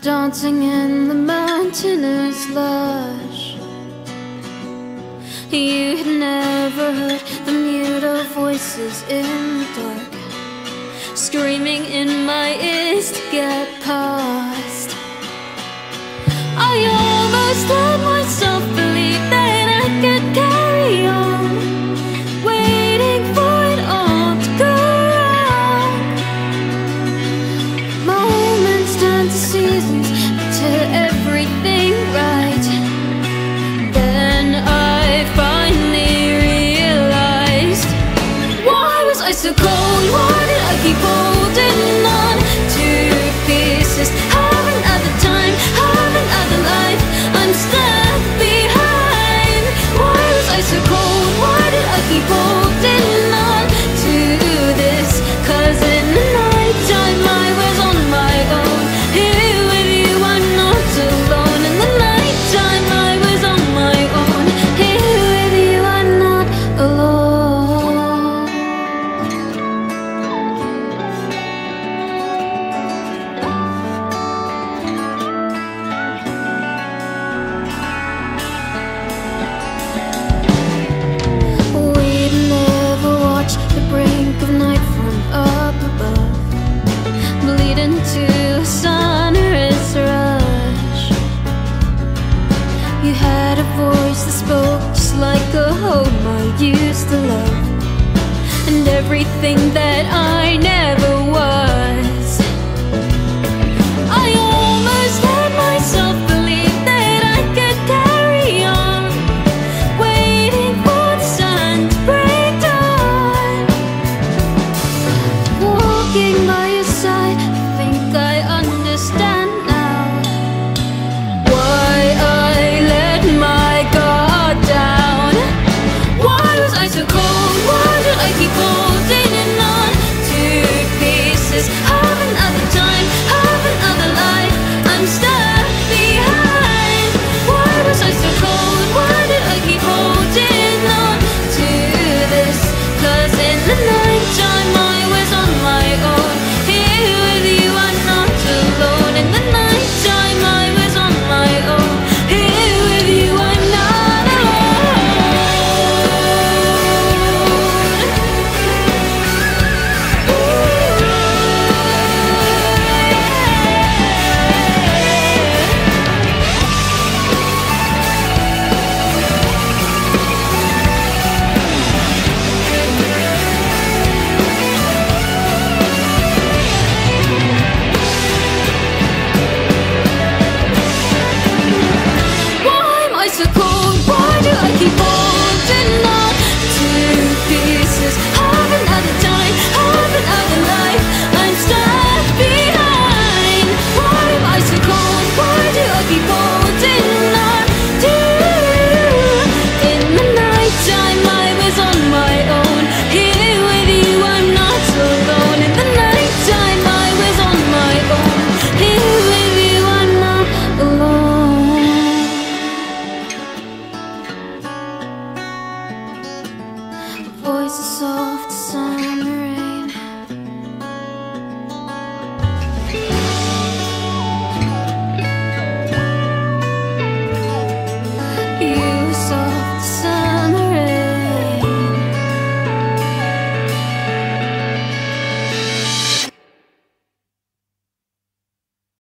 Dancing in the mountainous lush. You had never heard the mute of voices in the dark Screaming in my ears to get past. Are you The that just like a home I used to love. And everything that I